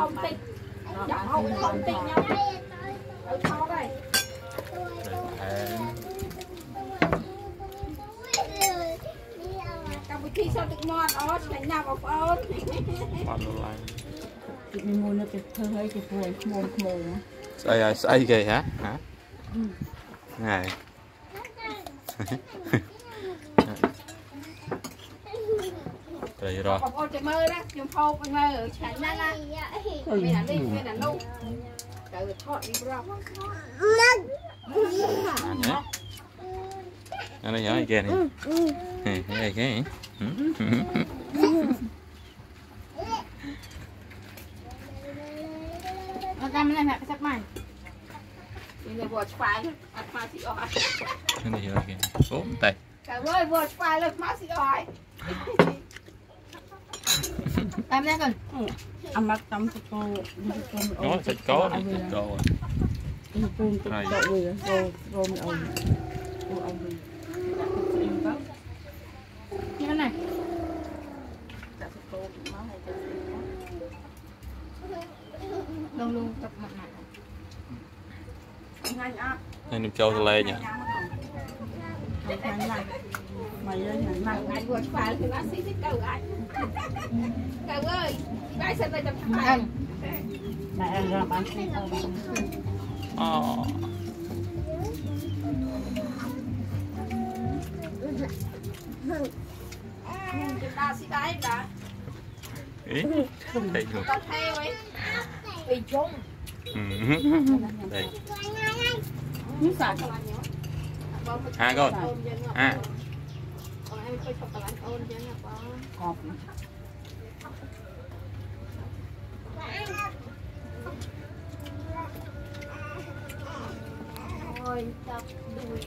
ធំតិចចាំហូបធំតិចញ៉ាំទៅថតហើយអែកម្មវិធីសុំទឹកមាត់អូឆ្ងាញ់ណាស់បងប្អូនអត់លឡាយពីមួយនៅទៅធ្វើឲ្យទៅពួយខ្មុំខ្មុំស្អីហើយស្អីគេហ៎ហ៎ហ្នឹងហើយ ត្រីរស់ បងប្អូនចាំមើលណាខ្ញុំហូបឲ្យមើលឆ្ងាញ់ណាស់ណាមានអានេះមានអានោះទៅថតរៀបរាប់ អានេះអានេះហើយគេនេះហេគេ អត់តាមនេះម៉ាក់សាប់ម៉ាញ់មានវត្តឆ្វាយអត់មកស៊ីអស់ហើយ នេះហើយគេអូតែ កៅអើយវត្តឆ្វាយលើមកស៊ីអស់ហើយ 땀내건 아마 땀 뜯고 nó thịt có này thịt cô à. Này. như thế này. Luôn luôn tập mặt nạ. Này nằm trâu lê nhỉ. Mày lên nhà mày vừa phải thì bác sĩ thích đầu anh. Cậu ơi, chị ờ. bái xin rồi chậm. Ăn. Lại ăn rồi bán xin Chúng ta xin bái bà. Ý, đây rồi. Theo ấy. Bị chung. Ừ. Đây. Nước. À con. À. Còn em coi chụp tấm ảnh ôn chứ nha con. Cọp. on top doing.